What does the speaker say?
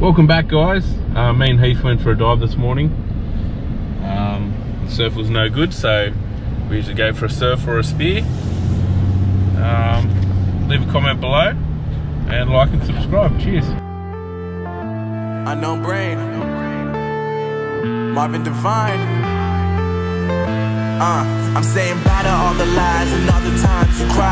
Welcome back guys. Uh, me and Heath went for a dive this morning. Um, the surf was no good so we usually go for a surf or a spear. Um, leave a comment below and like and subscribe. Cheers. Unknown brain. Marvin Divine. Uh, I'm saying bye to all the lies and all the times